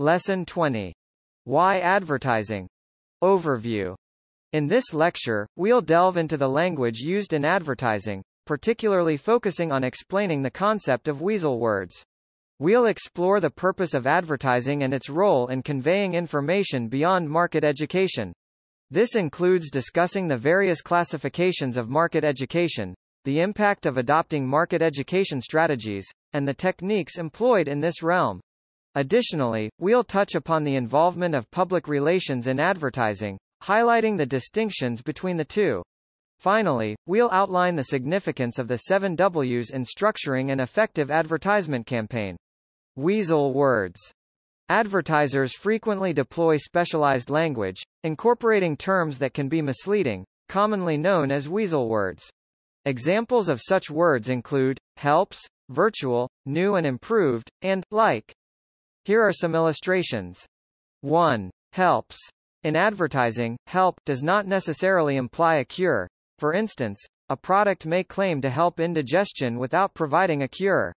Lesson 20. Why Advertising? Overview. In this lecture, we'll delve into the language used in advertising, particularly focusing on explaining the concept of weasel words. We'll explore the purpose of advertising and its role in conveying information beyond market education. This includes discussing the various classifications of market education, the impact of adopting market education strategies, and the techniques employed in this realm. Additionally, we'll touch upon the involvement of public relations in advertising, highlighting the distinctions between the two. Finally, we'll outline the significance of the seven W's in structuring an effective advertisement campaign. Weasel words. Advertisers frequently deploy specialized language, incorporating terms that can be misleading, commonly known as weasel words. Examples of such words include, helps, virtual, new and improved, and, like. Here are some illustrations. 1. Helps. In advertising, help does not necessarily imply a cure. For instance, a product may claim to help indigestion without providing a cure.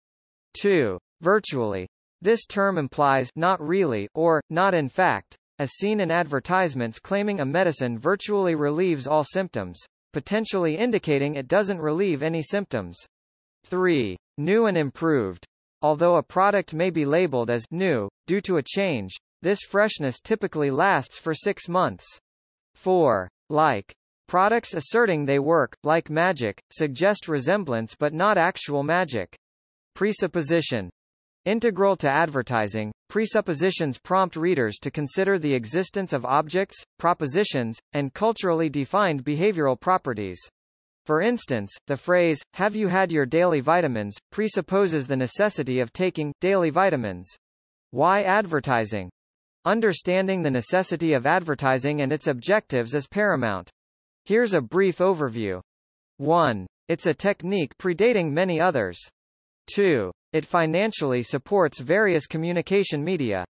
2. Virtually. This term implies not really or not in fact, as seen in advertisements claiming a medicine virtually relieves all symptoms, potentially indicating it doesn't relieve any symptoms. 3. New and improved. Although a product may be labeled as new, due to a change, this freshness typically lasts for six months. 4. Like. Products asserting they work, like magic, suggest resemblance but not actual magic. Presupposition. Integral to advertising, presuppositions prompt readers to consider the existence of objects, propositions, and culturally defined behavioral properties. For instance, the phrase, have you had your daily vitamins, presupposes the necessity of taking daily vitamins. Why advertising? Understanding the necessity of advertising and its objectives is paramount. Here's a brief overview. 1. It's a technique predating many others. 2. It financially supports various communication media.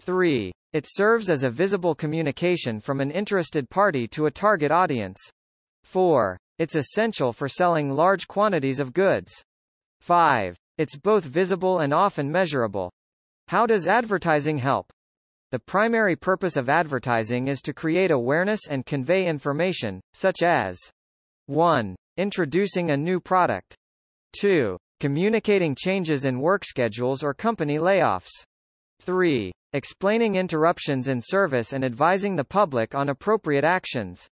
3. It serves as a visible communication from an interested party to a target audience. 4. It's essential for selling large quantities of goods. 5. It's both visible and often measurable. How does advertising help? The primary purpose of advertising is to create awareness and convey information, such as 1. Introducing a new product. 2. Communicating changes in work schedules or company layoffs. 3. Explaining interruptions in service and advising the public on appropriate actions.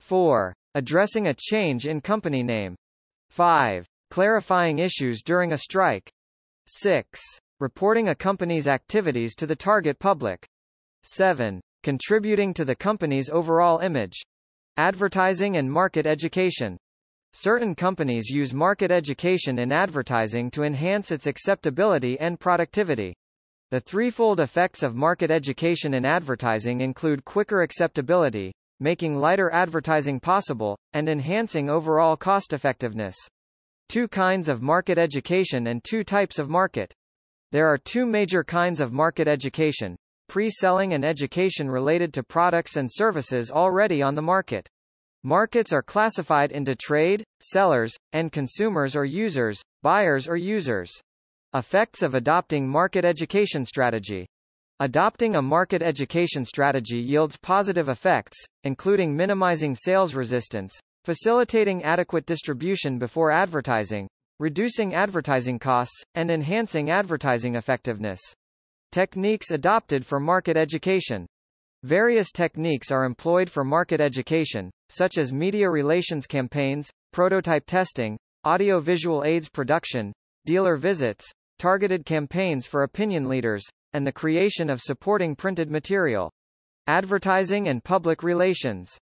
4. Addressing a change in company name. 5. Clarifying issues during a strike. 6. Reporting a company's activities to the target public. 7. Contributing to the company's overall image. Advertising and market education. Certain companies use market education in advertising to enhance its acceptability and productivity. The threefold effects of market education in advertising include quicker acceptability, making lighter advertising possible, and enhancing overall cost effectiveness. Two kinds of market education and two types of market. There are two major kinds of market education, pre-selling and education related to products and services already on the market. Markets are classified into trade, sellers, and consumers or users, buyers or users. Effects of adopting market education strategy. Adopting a market education strategy yields positive effects, including minimizing sales resistance, facilitating adequate distribution before advertising, reducing advertising costs, and enhancing advertising effectiveness. Techniques adopted for market education. Various techniques are employed for market education, such as media relations campaigns, prototype testing, audio-visual aids production, dealer visits, targeted campaigns for opinion leaders, and the creation of supporting printed material. Advertising and public relations.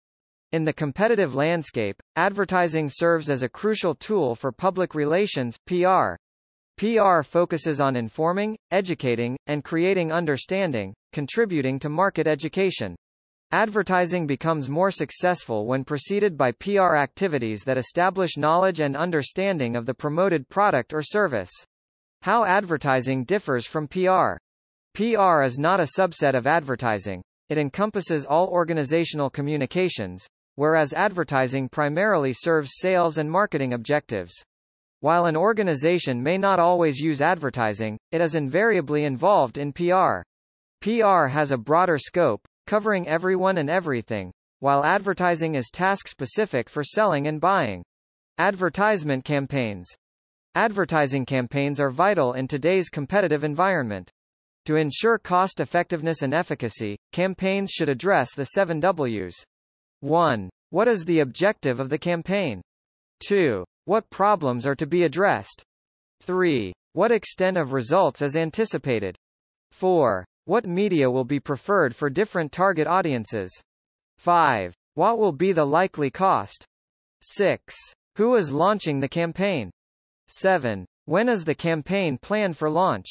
In the competitive landscape, advertising serves as a crucial tool for public relations PR, PR focuses on informing, educating, and creating understanding, contributing to market education. Advertising becomes more successful when preceded by PR activities that establish knowledge and understanding of the promoted product or service. How advertising differs from PR. PR is not a subset of advertising. It encompasses all organizational communications, whereas advertising primarily serves sales and marketing objectives. While an organization may not always use advertising, it is invariably involved in PR. PR has a broader scope, covering everyone and everything, while advertising is task-specific for selling and buying. Advertisement campaigns. Advertising campaigns are vital in today's competitive environment. To ensure cost-effectiveness and efficacy, campaigns should address the seven W's. 1. What is the objective of the campaign? 2. What problems are to be addressed? 3. What extent of results is anticipated? 4. What media will be preferred for different target audiences? 5. What will be the likely cost? 6. Who is launching the campaign? 7. When is the campaign planned for launch?